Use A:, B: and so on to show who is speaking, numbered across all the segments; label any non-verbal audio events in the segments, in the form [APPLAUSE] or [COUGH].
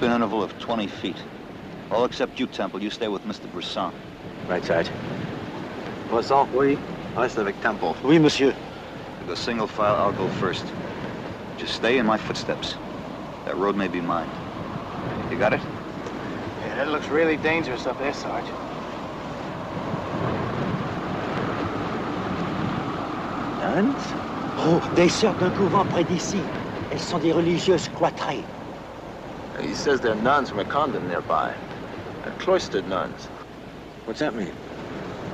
A: Keep an interval of 20 feet. All except you, Temple. You stay with Mr. Brisson.
B: Right, Sarge.
C: Brisson? Oui. Reste avec Temple.
B: Oui, monsieur.
A: To go single file, I'll go first. Just stay in my footsteps. That road may be mine. You got it?
C: Yeah, that looks really dangerous up there, Sarge.
B: Nuns?
D: Oh, des sœurs d'un couvent près d'ici. Elles sont des religieuses cloîtrées.
C: He says they're nuns from a convent nearby. They're cloistered nuns.
B: What's that mean?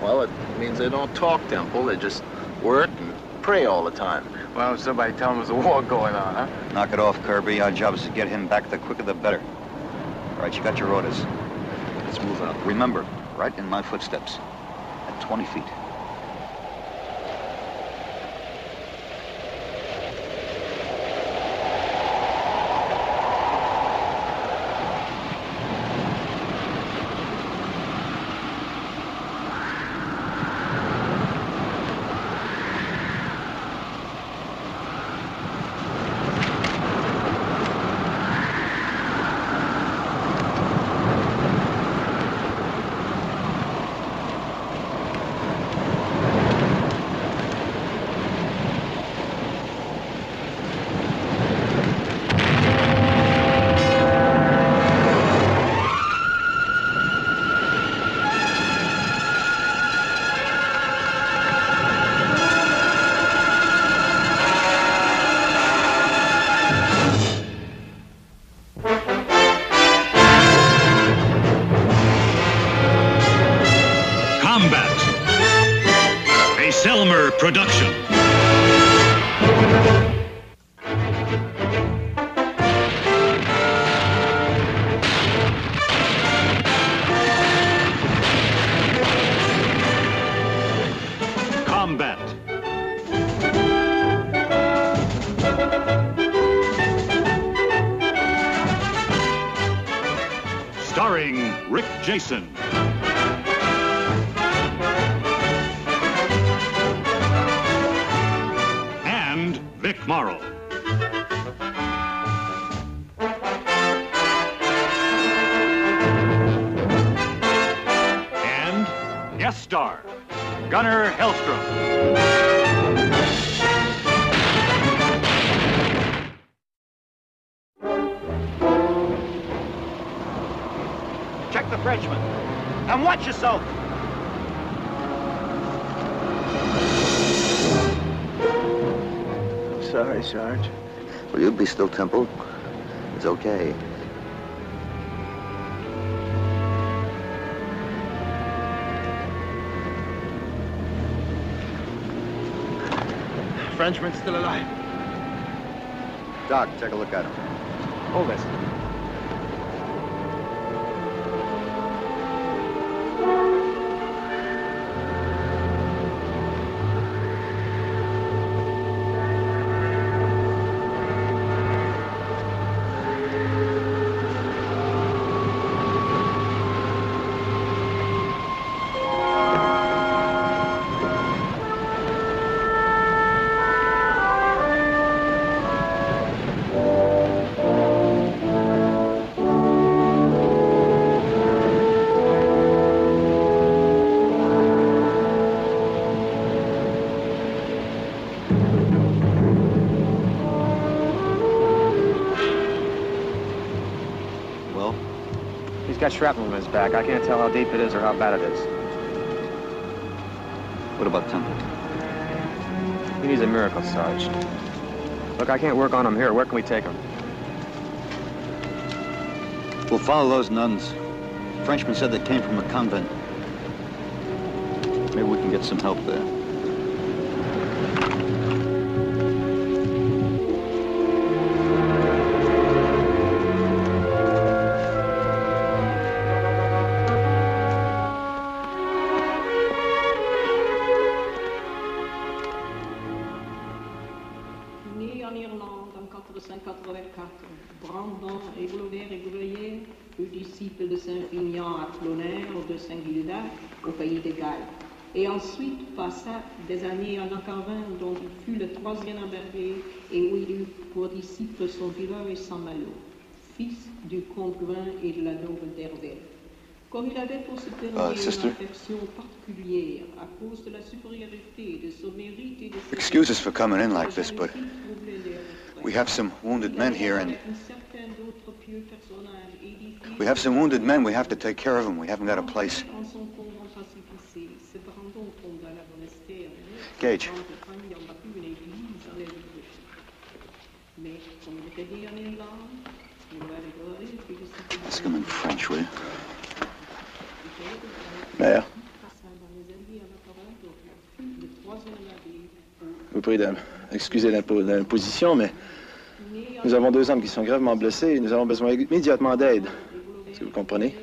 C: Well, it means they don't talk, Temple. They just work and pray all the time.
E: Well, somebody tell him there's a war going on, huh?
A: Knock it off, Kirby. Our job is to get him back. The quicker, the better. All right, you got your orders. Let's move out. Remember, right in my footsteps. At 20 feet.
F: Star, Gunnar Hellstrom.
B: Check the Frenchman. And watch yourself.
C: Sorry, Sarge.
A: Will you be still, Temple? It's okay.
C: Frenchman's still alive.
A: Doc, take a look at him.
C: Hold this.
E: Got shrapnel in his back. I can't tell how deep it is or how bad it is.
A: what about Temple?
E: He needs a miracle, Sarge. Look, I can't work on him here. Where can we take him?
A: We'll follow those nuns. Frenchman said they came from a convent. Maybe we can get some help there.
G: Et son malo. fils du et de la noble. Comme il avait pour ce dernier
A: Uh,
G: une affection particulière à cause de la supériorité de son mérite et de ses
A: Excuse us for coming in like this, but
G: jalousie troublait les refrains.
A: we have some wounded men here, and
G: Avec un certain d'autres pieux personnages édifiés
A: we have some wounded men. We have to take care of them. We haven't got a place.
G: En son convent pacifié, se Brandon fonda la monastère.
A: Gage.
G: Il en a plus une église en Égypte. Mais, comme il était dit en Irlande, il va regarder, puis le site
A: Ask them in French, will you?
C: Mère,
G: passa dans les alliés à la parole, donc la fille du troisième abbé,
C: je vous prie d'excuser l'imposition, mais nous avons deux hommes qui sont gravement blessés et nous avons besoin immédiatement d'aide. Est-ce que vous comprenez?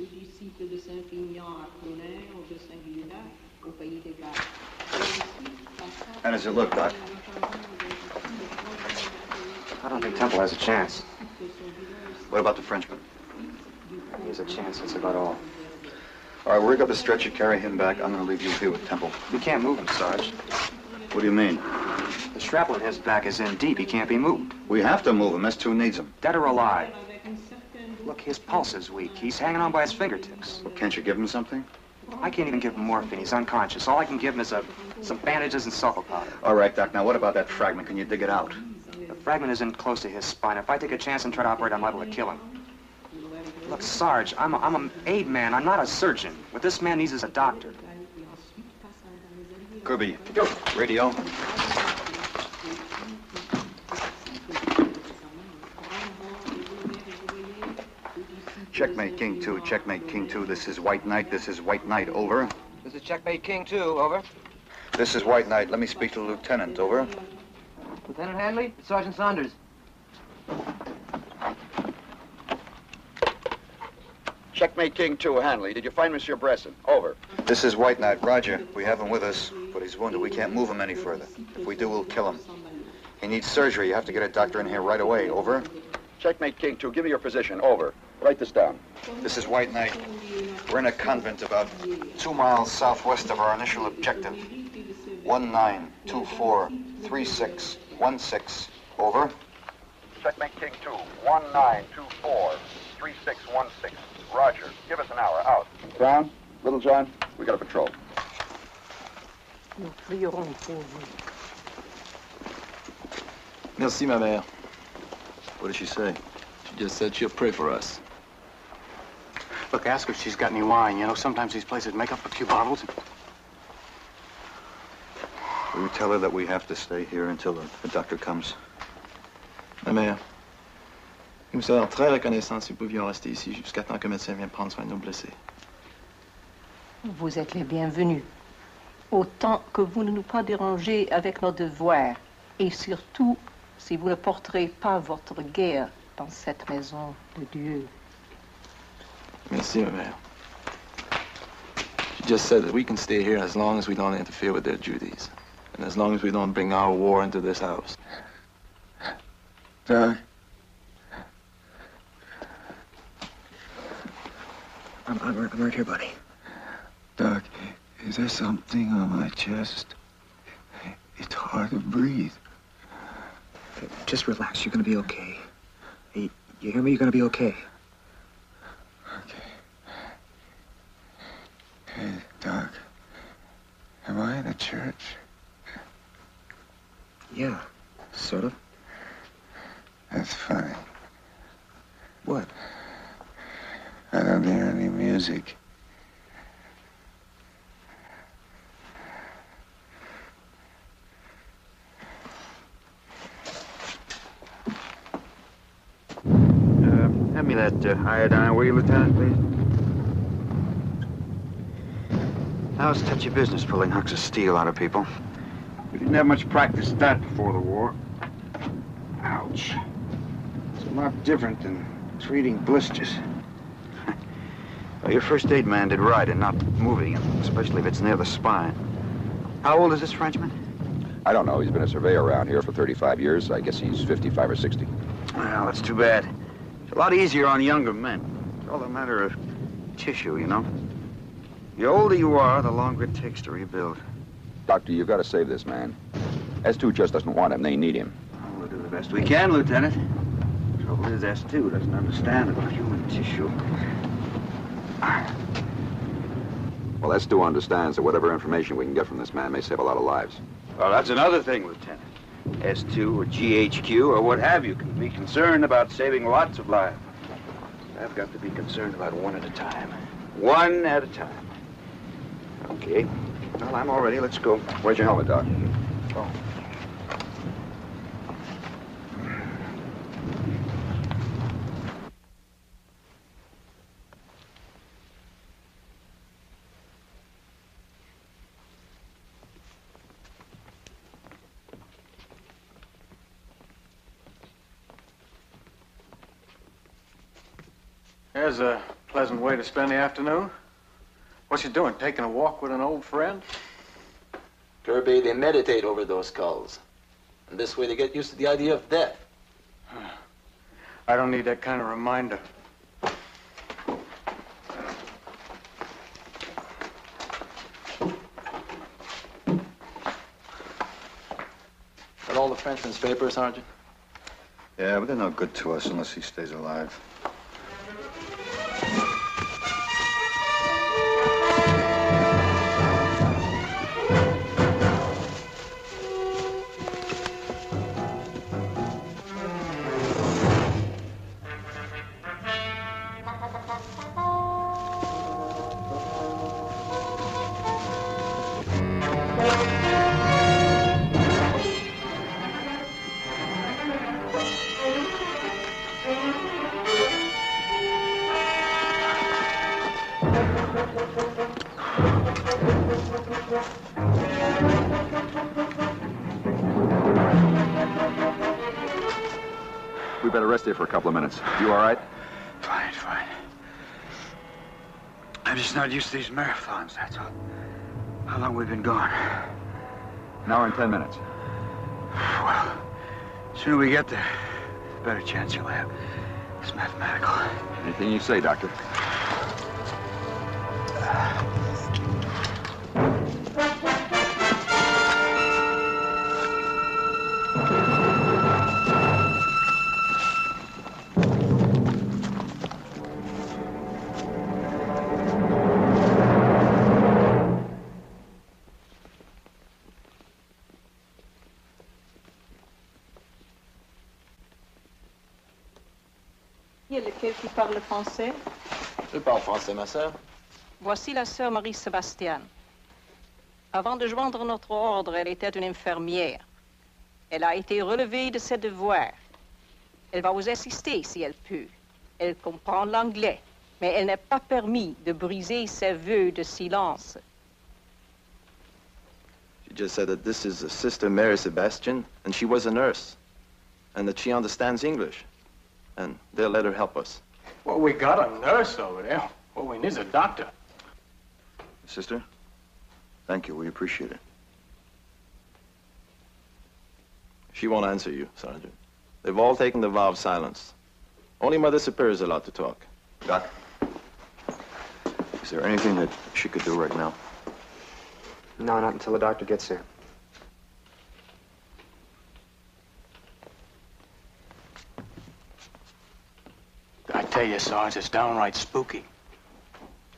G: au disciple de Saint-Finian à Clonard, de Saint-Gilda, au pays des Galles. Et ici, passa
A: How does it look, Doc?
H: I don't think Temple has a chance.
A: What about the Frenchman?
H: He has a chance, that's about all.
A: All right, we'll rig up the stretcher, carry him back. I'm going to leave you here with Temple.
H: We can't move him, Sarge.
A: What do you mean?
H: The shrapnel in his back is in deep. He can't be moved.
A: We have to move him. S2 needs him.
H: Dead or alive.
G: avec une certaine
H: Look, his pulse is weak. He's hanging on by his fingertips.
A: Can't you give him something?
H: I can't even give him morphine. He's unconscious. All I can give him is a, some bandages and sulfa powder.
A: All right, Doc. Now, what about that fragment? Can you dig it out?
H: The fragment isn't close to his spine. If I take a chance and try to operate, I'm liable to kill him. Look, Sarge, I'm a, I'm an aid man. I'm not a surgeon. What this man needs is a doctor.
A: Kirby, radio. Checkmate, King 2. Checkmate, King 2. This is White Knight. This is White Knight. Over.
H: This is Checkmate King 2. Over.
A: This is White Knight. Let me speak to the lieutenant. Over.
H: Lieutenant Hanley? Sergeant Saunders.
I: Checkmate King 2, Hanley. Did you find Monsieur Bresson? Over.
A: This is White Knight. Roger. We have him with us, but he's wounded. We can't move him any further. If we do, we'll kill him. He needs surgery. You have to get a doctor in here right away. Over.
I: Checkmate King 2, give me your position. Over. Write this down.
A: This is White Knight. We're in a convent about two miles southwest of our initial objective. 19243616. Over.
I: Checkmate King 2, 1924 3616. Roger. Give us an hour. Out. Brown, Littlejohn, we got a patrol.
G: Nous prierons pour vous.
C: Merci, ma mère.
A: What did she say?
C: She just said she'll pray for us.
J: Look, ask her if she's got any wine. You know, sometimes these places make up a few bottles.
A: Will you tell her that we have to stay here until the, the doctor comes?
C: Ma mère, nous serions très reconnaissants si nous pouvions rester ici jusqu'à temps que le médecin vienne prendre soin de nos blessés.
K: Vous êtes les bienvenus. Autant que vous ne nous pas dérangez avec nos devoirs. Et surtout, si vous ne porterez pas votre guerre dans cette maison de Dieu.
C: Merci, ma mère. She just said that we can stay here as long as we don't interfere with their duties. And as long as we don't bring our war into this house.
L: Doug. I'm, I'm, I'm right here, buddy. Doug, is there something on my chest? It's hard to breathe.
M: Just relax. You're gonna be okay. Hey, you hear me? You're gonna be okay.
L: Okay. Hey, Doug. Am I in a church?
M: Yeah, sort of.
L: That's funny.
M: What?
L: I don't hear any music.
N: Uh, hand me that uh, iodine, will you, Lieutenant, please?
A: Now it's touchy business pulling hunks of steel out of people.
N: We didn't have much practice at that before the war. Ouch. It's a lot different than treating blisters.
A: Well, your first aid man did right in not moving him, especially if it's near the spine. How old is this Frenchman?
I: I don't know. He's been a surveyor around here for 35 years. I guess he's 55 or 60.
A: Well, that's too bad. It's a lot easier on younger men. It's all a matter of tissue, you know. The older you are, the longer it takes to rebuild.
I: Doctor, you've got to save this man. S2 just doesn't want him. They need him.
N: We'll do the best we can, Lieutenant. So
A: Trouble is, S2 doesn't understand about human tissue.
I: Well, S2 understands that whatever information we can get from this man may save a lot of lives.
A: Well, that's another thing, Lieutenant. S2 or GHQ or what have you can be concerned about saving lots of lives. I've got to be concerned about one at a time. One at a time. Okay. Well, I'm all ready. Let's go.
I: Where's your helmet, Doc?
A: Oh.
J: There's a pleasant way to spend the afternoon. What you doing, taking a walk with an old friend?
O: Kirby, they meditate over those skulls. And this way they get used to the idea of death. [SIGHS]
J: I don't need that kind of reminder.
O: Got all the Frenchman's papers, Sergeant?
P: Yeah, but they're no good to us unless he stays alive.
I: For a couple of minutes. You all right?
A: Fine, fine. I'm just not used to these marathons, that's all. How long we've been gone?
I: An hour and ten minutes.
A: Well, sooner we get there, the better chance you'll have. It's mathematical.
I: Anything you say, Doctor.
K: Qui est lequel qui parle français?
O: Je parle français, ma sœur.
K: Voici la sœur Marie-Sébastien. Avant de joindre notre ordre, elle était une infirmière. Elle a été relevée de ses devoirs. Elle va vous assister si elle peut. Elle comprend l'anglais, mais elle n'est pas permis de briser ses vœux de silence.
C: She just said that this is a Sister Mary Sebastian, and she was a nurse, and that she understands English, and they'll let her help us.
J: Well, we got a nurse over there. What we need is a doctor.
P: Sister, thank you. We appreciate it.
C: She won't answer you, Sergeant. They've all taken the vow of silence. Only Mother Superior is allowed to talk.
P: Doc, is there anything that she could do right now?
H: No, not until the doctor gets here.
J: I tell you, Sarge, it's downright spooky.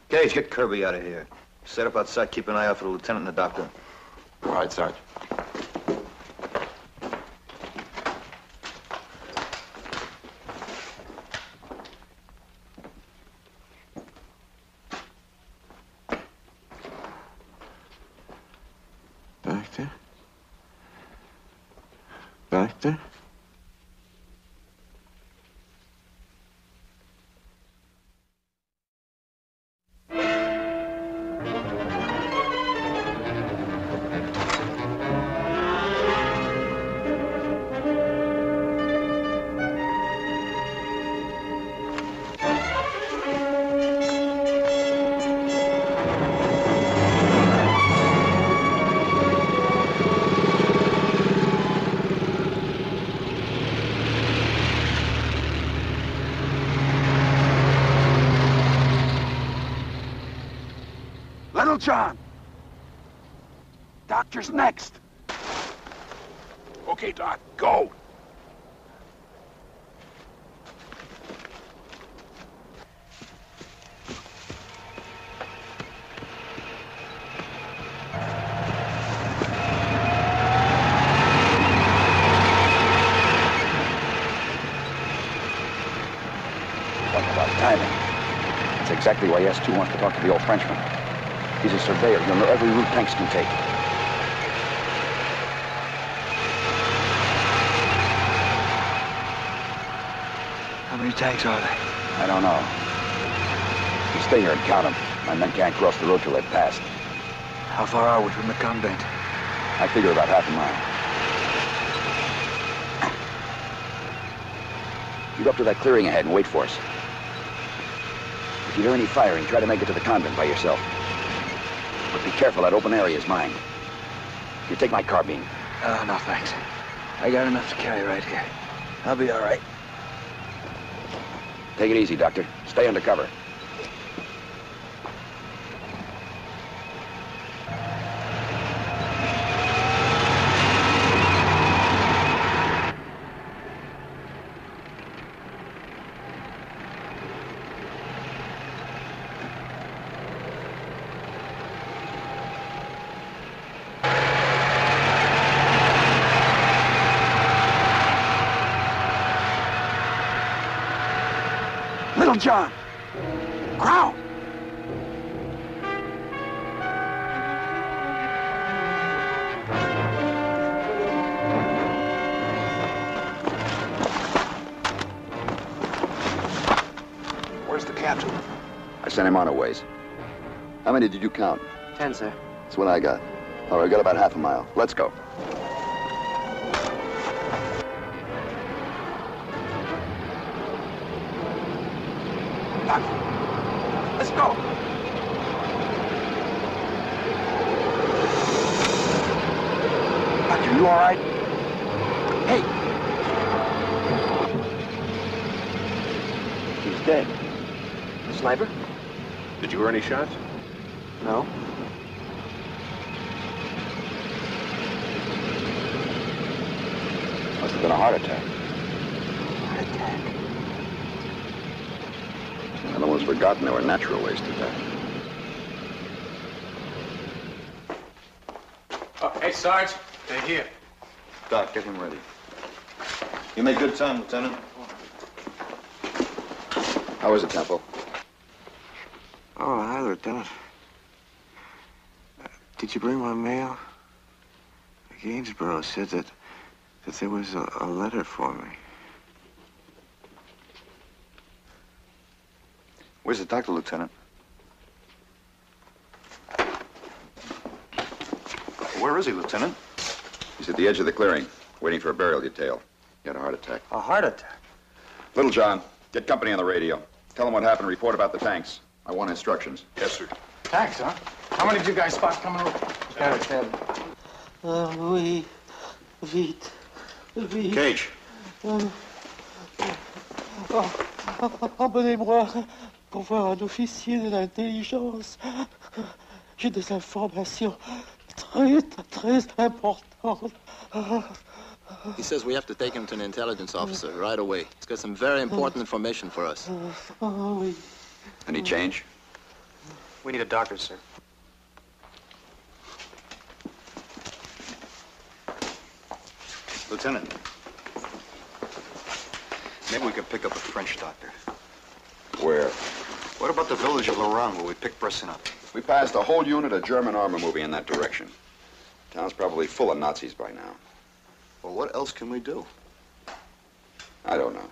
P: Caje, get Kirby out of here. Set up outside, keep an eye out for the lieutenant and the doctor.
C: All right, Sarge.
I: UAS-2 wants to talk to the old Frenchman. He's a surveyor. You'll know every route tanks can take.
Q: How many tanks are there?
I: I don't know. You stay here and count them. My men can't cross the road till they've passed.
Q: How far are we from the convent?
I: I figure about half a mile. You go up to that clearing ahead and wait for us. If you hear any firing, try to make it to the convent by yourself. But be careful, that open area is mine. You take my carbine.
Q: Oh, no, thanks. I got enough to carry right here. I'll be all right.
I: Take it easy, Doctor. Stay under cover. Littlejohn! Crown!
R: Where's the captain?
I: I sent him on a ways. How many did you count?
H: Ten, sir.
I: That's what I got. All right, I got about half a mile. Let's go. Doctor, you all right? Hey! He's dead.
H: Sniper?
J: Did you hear any shots?
H: No.
I: Must have been a heart attack.
H: Heart attack.
I: I'd almost forgotten there were natural ways to die.
J: Oh, hey, Sarge. They're here.
A: Doc, get him ready. You made good time, Lieutenant.
I: How is it, Temple?
Q: Oh, hi, Lieutenant. Uh, did you bring my mail? Gainsborough said that that there was a, a letter for me.
I: Where's the doctor, Lieutenant?
A: Where is he, Lieutenant?
I: He's at the edge of the clearing, waiting for a burial detail. He had a heart attack.
H: A heart attack?
I: Littlejohn, get company on the radio. Tell them what happened. Report about the tanks. I want instructions.
A: Yes, sir.
J: Tanks, huh? How many did you guys spot coming over? Got it, Ted.
Q: Oui. Vite. Vite.
A: Caje.
Q: Oh, Emmenez-moi pour voir un officier de l'intelligence. J'ai des informations très, très importantes.
C: He says we have to take him to an intelligence officer right away. He's got some very important information for us.
Q: Oh.
I: Any change?
H: We need a doctor, sir.
A: Lieutenant. Maybe we could pick up a French doctor.
I: Where?
A: What about the village of Laurent where we picked Bresson up?
I: We passed a whole unit of German armor moving in that direction. The Town's probably full of Nazis by now.
A: Well, what else can we do?
I: I don't know.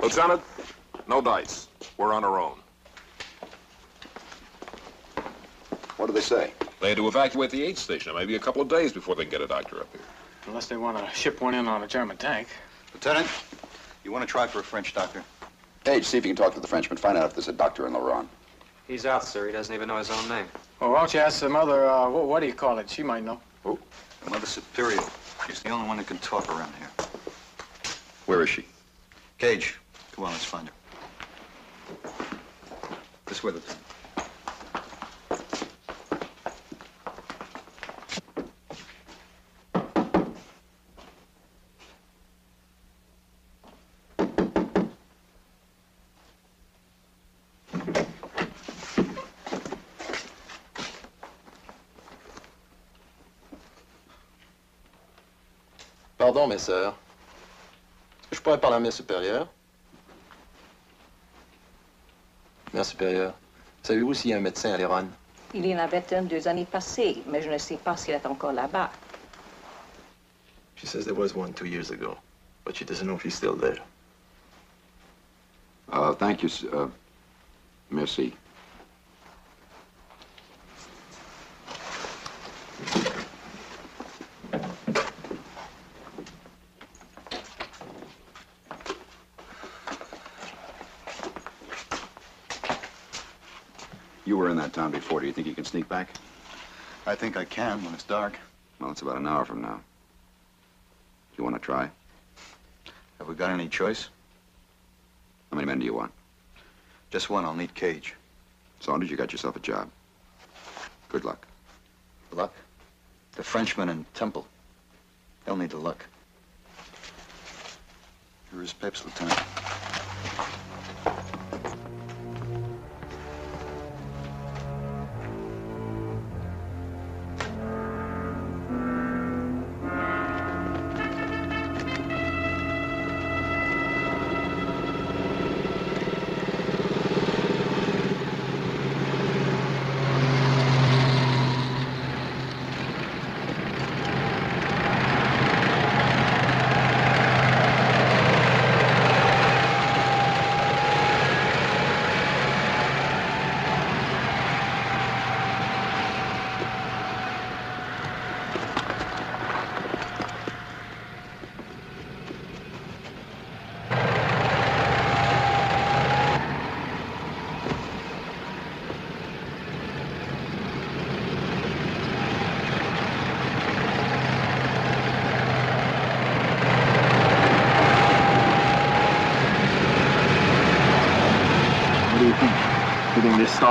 S: Lieutenant, no dice. We're on our own.
I: What do they say?
S: They had to evacuate the aid station. It may be a couple of days before they can get a doctor up here.
J: Unless they want to ship one in on a German tank.
A: Lieutenant, you want to try for a French doctor?
I: Hey, see if you can talk to the Frenchman. Find out if there's a doctor in Laurent.
H: He's out, sir. He doesn't even know his own name.
J: Well, why don't you ask the mother, uh, what, what do you call it? She might know.
A: Who? Mother Superior. She's the only one that can talk around here.
I: Where is she?
A: Caje, come on, let's find her. This way, Lieutenant.
C: Pardon, mes sœurs. Est-ce que je pourrais parler à mes supérieurs?
T: Mère supérieure, savez-vous s'il y a un médecin à l'Iran?
K: Il y en avait un deux années passées, mais je ne sais pas s'il est encore là-bas.
T: She says there was one two years ago, but she doesn't know if he's still there.
I: Uh, thank you, uh, merci. Town before. Do you think you can sneak back?
A: I think I can when it's dark.
I: Well, it's about an hour from now. You want to try?
A: Have we got any choice?
I: How many men do you want?
A: Just one. I'll need Caje.
I: Saunders, you got yourself a job. Good luck.
A: Luck? The Frenchman and Temple. They'll need the luck. Here is Pep's, Lieutenant.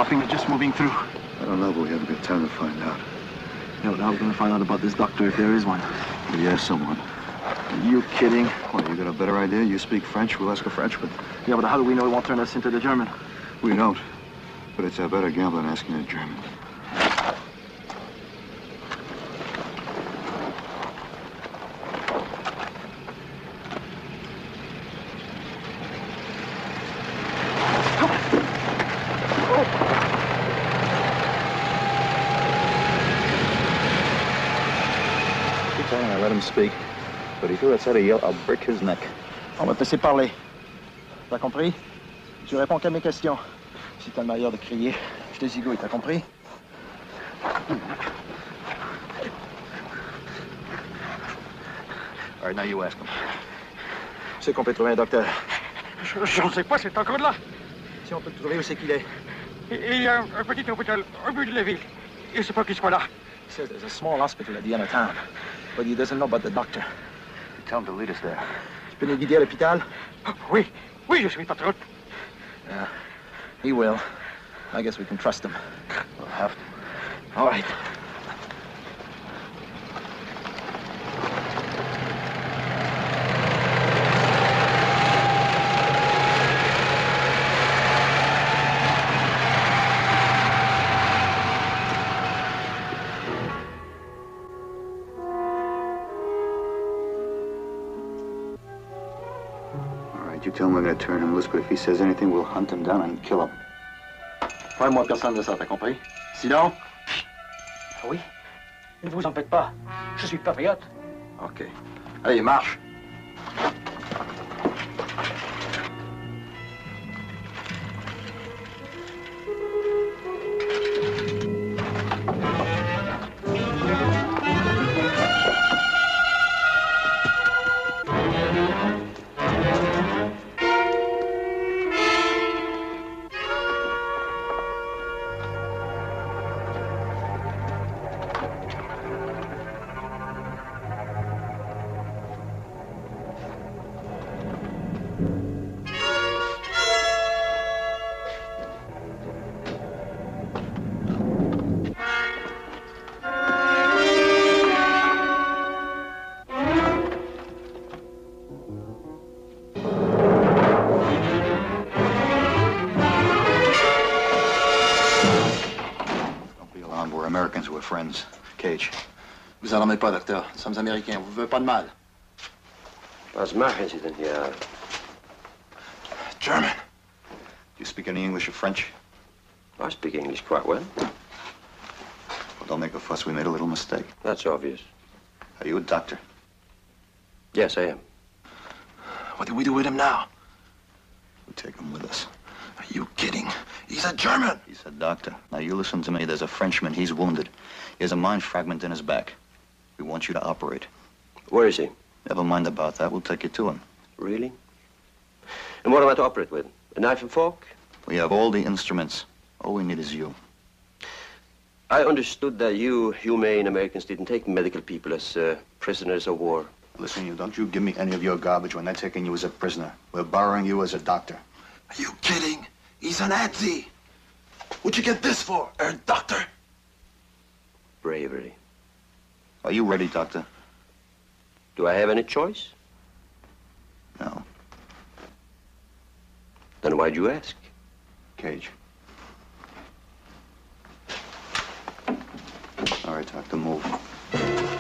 C: Stopping or just moving through?
A: I don't know, but we haven't got time to find out.
C: Yeah, but how are we going to find out about this doctor if there is one?
A: We ask someone.
C: Are you kidding?
A: Well, you got a better idea? You speak French, we'll ask a Frenchman.
C: Yeah, but how do we know he won't turn us into the German?
A: We don't. But it's a better gamble than asking a German.
C: He lets out a yell, I'll break his neck. On va te laisser parler. T'as compris? Tu réponds qu'à mes questions. Si t'as le meilleur de crier, je te zigouille, t'as compris? All right, now you ask him. C'est qu'on peut trouver un docteur.
J: Je ne sais pas, c'est encore là.
C: Si on peut le trouver, où c'est qu'il est?
J: Il y a un, un petit hôpital au bout de la ville. Il ne sait pas qu'il soit là.
C: He says there's a small hospital at the end of town, but he doesn't know about the doctor.
A: Tell him to lead us there.
C: Tu peux nous guider à l'hôpital?
J: Oui, oui, je suis patron.
C: Yeah, he will. I guess we can trust him.
A: We'll have to.
C: All right.
A: Turn him loose, but if he says anything, we'll hunt him down and kill him.
C: Parle-moi personne de ça, t'as compris? Sinon?
J: Ah oui? Ne vous en faites pas. Je suis patriote.
C: OK. Allez, marche.
T: Vous alarmez pas, docteur. Nous sommes Américains. Vous veut pas de mal.
U: Was machen Sie denn hier?
A: German. Do You speak any English or French?
U: I speak English quite well.
A: Well, don't make a fuss. We made a little mistake.
U: That's obvious.
A: Are you a doctor?
U: Yes, I am.
C: What do we do with him now?
A: We take him with us.
C: Are you kidding? He's a German.
A: He's a doctor. Now, you listen to me. There's a Frenchman. He's wounded. He has a mine fragment in his back. We want you to operate.
U: Where is he?
A: Never mind about that. We'll take you to him.
U: Really? And what am I to operate with? A knife and fork?
A: We have all the instruments. All we need is you.
U: I understood that you humane Americans didn't take medical people as uh, prisoners of war.
A: Listen, you don't you give me any of your garbage when they're taking you as a prisoner. We're borrowing you as a doctor.
C: Are you kidding? He's an Nazi. What'd you get this for, Herr Doctor?
U: Bravery.
A: Are you ready, Doctor?
U: Do I have any choice?
A: No.
U: Then why'd you ask?
A: Caje. All right, Doctor, move.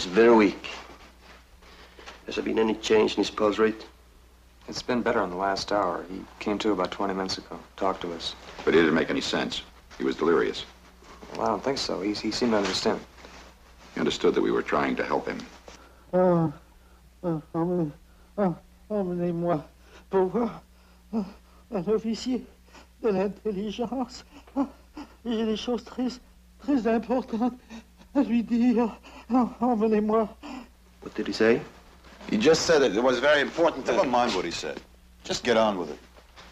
U: He's very weak. Has there been any change in his pulse rate?
H: It's been better in the last hour. He came to about 20 minutes ago, talked to us.
V: But he didn't make any sense. He was delirious.
H: Well, I don't think so. He, he seemed to understand.
V: He understood that we were trying to help him.
Q: Ah, ah, emmenez- ah, Emmenez-moi pour voir ah, un officier de l'intelligence. Ah, J'ai des choses très, très importantes à lui dire. Emmenez-moi.
U: What did he say?
A: He just said that it was very important to... Never mind what he said. Just get on with it.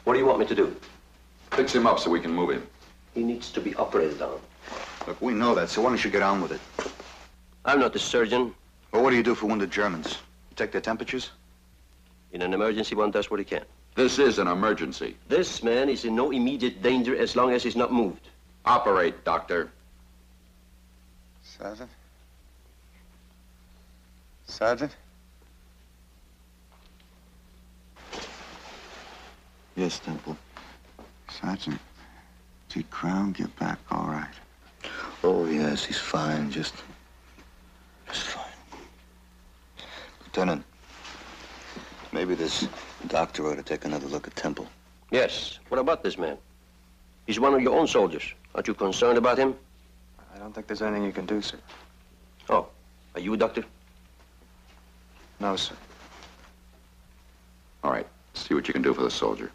U: What do you want me to do?
V: Fix him up so we can move him.
U: He needs to be operated on.
A: Look, we know that, so why don't you get on with it?
U: I'm not the surgeon.
A: Well, what do you do for wounded Germans? You take their temperatures?
U: In an emergency, one does what he can.
V: This is an emergency.
U: This man is in no immediate danger as long as he's not moved.
V: Operate, Doctor.
W: Sergeant? Sergeant?
A: Yes, Temple.
W: Sergeant, did Crown get back all right?
A: Oh, yes, he's fine. Just... just fine. Lieutenant, maybe this doctor ought to take another look at Temple.
U: Yes. What about this man? He's one of your own soldiers. Aren't you concerned about him?
H: I don't think there's anything you can do, sir.
U: Oh, are you a doctor?
H: No, sir.
V: All right, see what you can do for the soldier.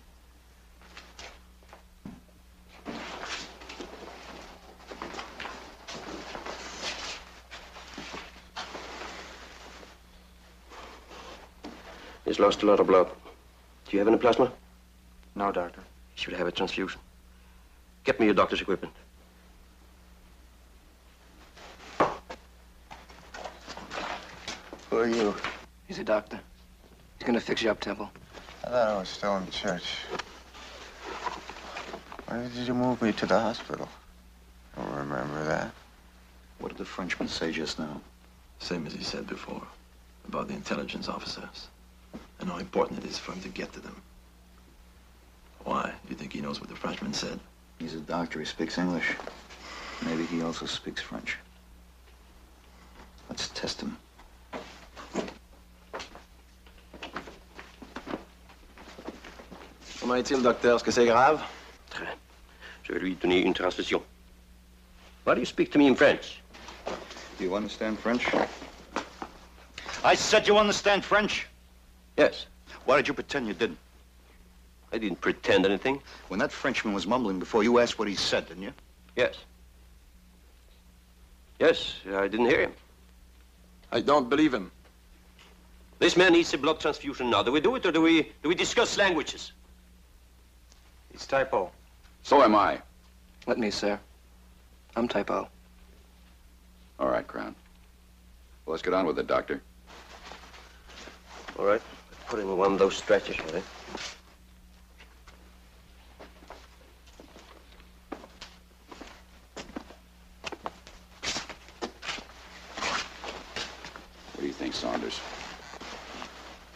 U: He's lost a lot of blood. Do you have any plasma?
H: No, doctor.
U: He should have a transfusion. Get me your doctor's equipment.
W: Who are you?
M: He's a doctor. He's gonna fix you up, Temple.
W: I thought I was still in church. Why did you move me to the hospital? I don't remember that.
A: What did the Frenchman say just now?
C: Same as he said before, about the intelligence officers, and how important it is for him to get to them. Why? Do you think he knows what the Frenchman said?
A: He's a doctor. He speaks English. Maybe he also speaks French. Let's test him.
T: Comment est-il, docteur? Est-ce que c'est grave?
U: Très. Je vais lui donner une transfusion. Why do you speak to me in French?
A: Do you understand French? I said you understand French?
U: Yes.
A: Why did you pretend you didn't?
U: I didn't pretend anything.
A: When that Frenchman was mumbling before, you asked what he said, didn't you?
U: Yes. Yes, I didn't hear him.
S: I don't believe him.
U: This man needs a blood transfusion now. Do we do it or do we do we discuss languages?
M: It's type O.
I: So am I.
M: Let me, sir. I'm type O.
I: All right, Crown. Well, let's get on with it, Doctor.
U: All right. Put him in one of those stretchers, will you?
I: What do you think, Saunders?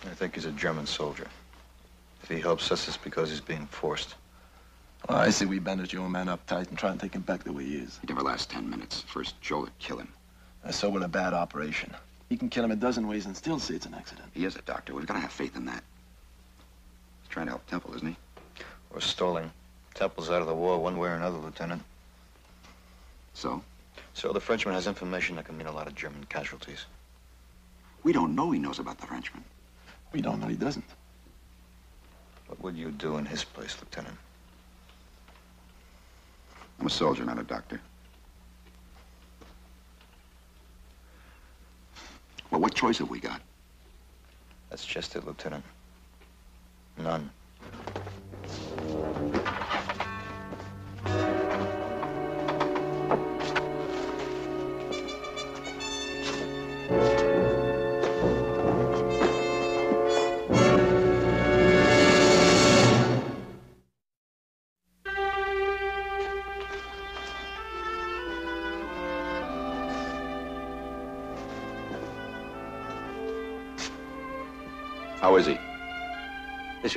A: I think he's a German soldier. If he helps us, it's because he's being forced.
W: Well, I say we bandage your old man up tight and try and take him back the way he is.
I: He never lasts ten minutes. First, Joe to kill him.
W: And so will a bad operation. He can kill him a dozen ways and still say it's an accident.
I: He is a doctor. We've got to have faith in that. He's trying to help Temple, isn't he?
A: We're stalling. Temple's out of the war one way or another, Lieutenant.
I: So?
A: So the Frenchman has information that can mean a lot of German casualties.
I: We don't know he knows about the Frenchman.
W: We don't know he doesn't.
A: What would you do in his place, Lieutenant?
I: I'm a soldier, not a doctor. Well, what choice have we got?
A: That's just it, Lieutenant. None.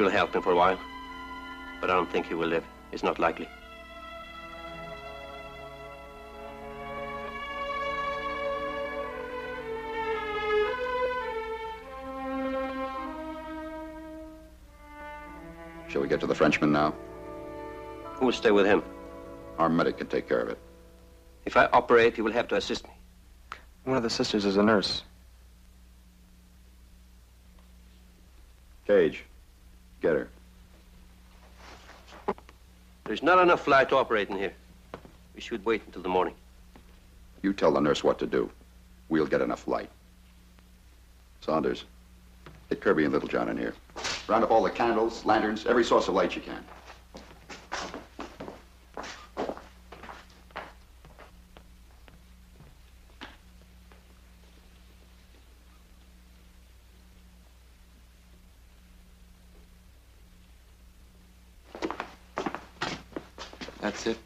U: This will help him for a while. But I don't think he will live. It's not likely.
I: Shall we get to the Frenchman now?
U: Who will stay with him?
I: Our medic can take care of it.
U: If I operate, he will have to assist me.
M: One of the sisters is a nurse.
I: Caje, get her.
U: There's not enough light to operate in here. We should wait until the morning.
I: You tell the nurse what to do. We'll get enough light. Saunders, get Kirby and Littlejohn in here. Round up all the candles, lanterns, every source of light you can.
M: That's it.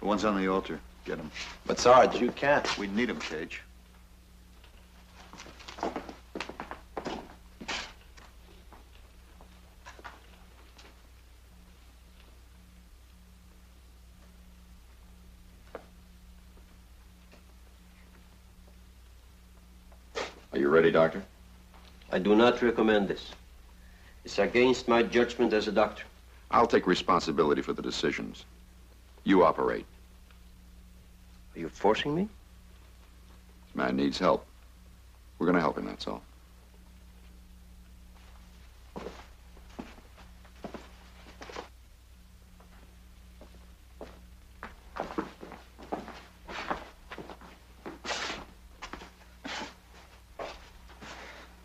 A: The one's on the altar. Get him.
W: But, Sarge, you can't.
A: We need him, Caje.
I: Are you ready, Doctor?
U: I do not recommend this. It's against my judgment as a doctor.
I: I'll take responsibility for the decisions. You operate.
U: Are you forcing me?
I: This man needs help. We're going to help him, that's all.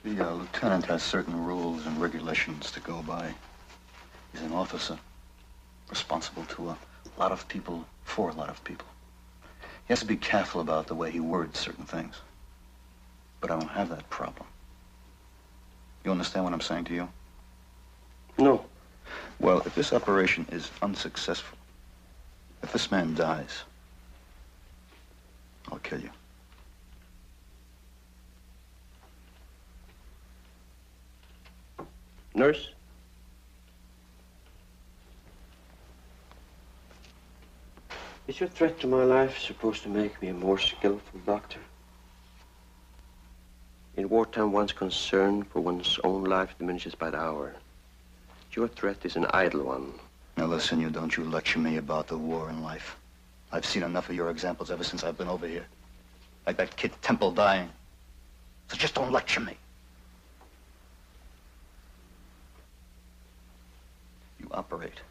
A: The uh, lieutenant has certain rules and regulations to go by. He's an officer, responsible to a lot of people, for a lot of people. He has to be careful about the way he words certain things. But I don't have that problem. You understand what I'm saying to you?
U: No.
A: Well, if this operation is unsuccessful, if this man dies, I'll kill you.
U: Nurse? Is your threat to my life supposed to make me a more skillful doctor? In wartime, one's concern for one's own life diminishes by the hour. Your threat is an idle one,
A: Now listen, you don't you lecture me about the war and life. I've seen enough of your examples ever since I've been over here. Like that kid Temple dying. So just don't lecture me. You operate.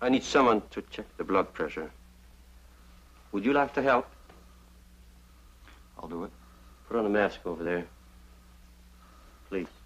U: I need someone to check the blood pressure. Would you like to help?
A: I'll do it.
U: Put on a mask over there. Please.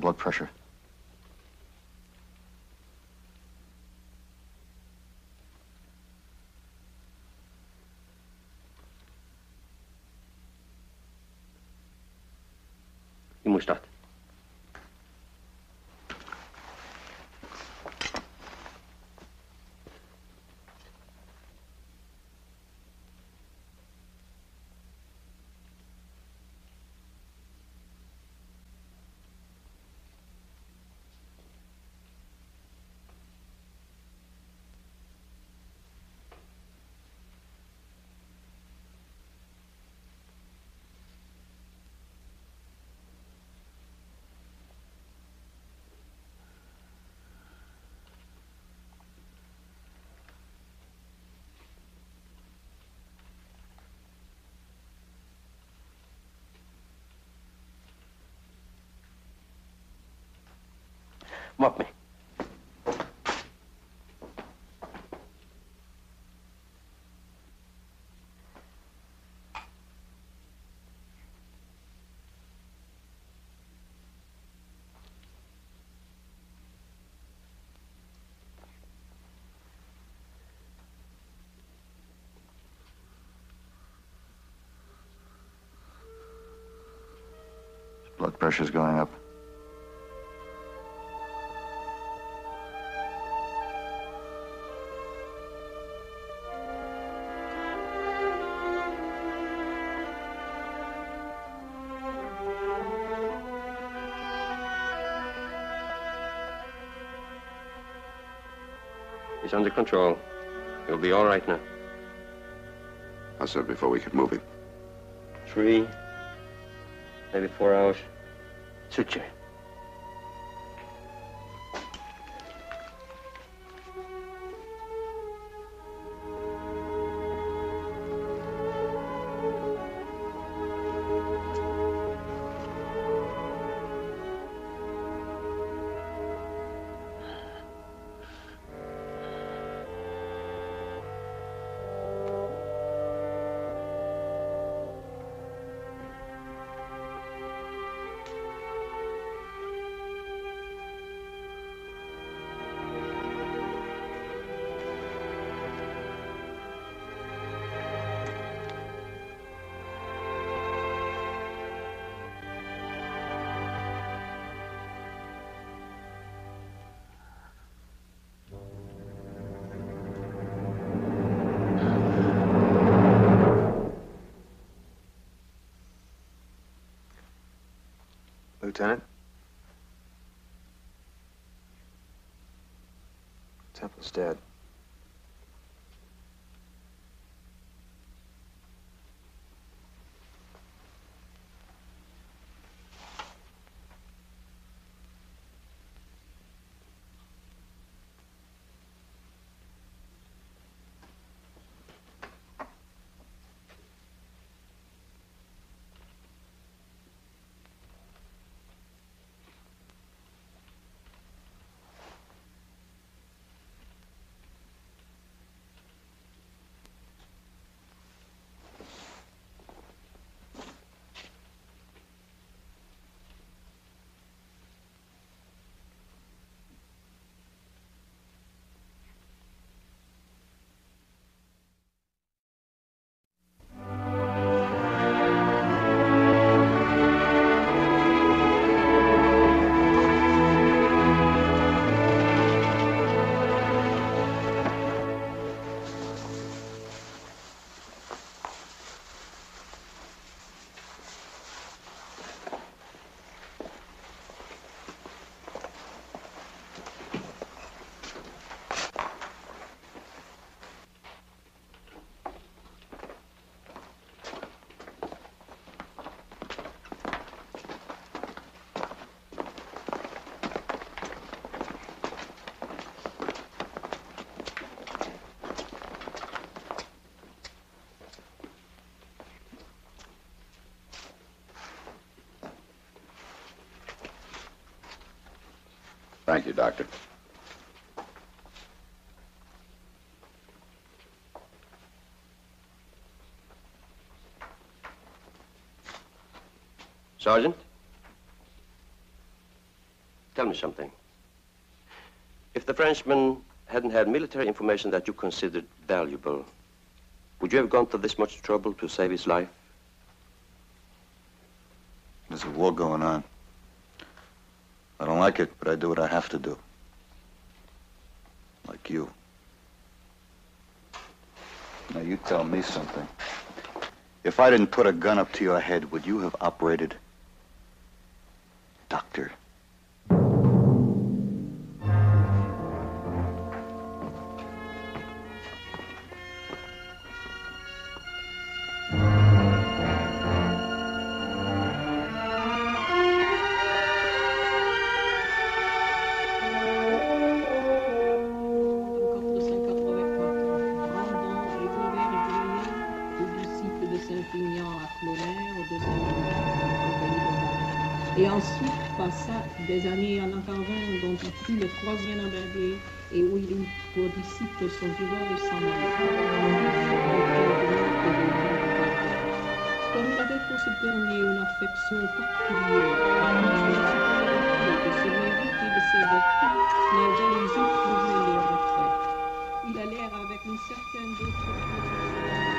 A: Blood pressure.
U: Je moest Come up me.
A: Blood pressure's going up.
U: He's under control. He'll be all right now.
W: How soon before we could move him?
U: Three, maybe four hours. Suture.
M: Lieutenant? Temple's dead.
I: Thank you, Doctor.
U: Sergeant? Tell me something. If the Frenchman hadn't had military information that you considered valuable, would you have gone to this much trouble to save his life?
A: There's a war going on. Don't like it, but I do what I have to do. Like you. Now, you tell me something. If I didn't put a gun up to your head, would you have operated?
G: Et ensuite passa des années en Encarvin, dont il fut le troisième embargué, et où il eut pour disciple son viveur et son Comme il avait pour ce dernier une affection particulière, de ses mérites et de ses jalousie les. Il a l'air avec une certaine d'autres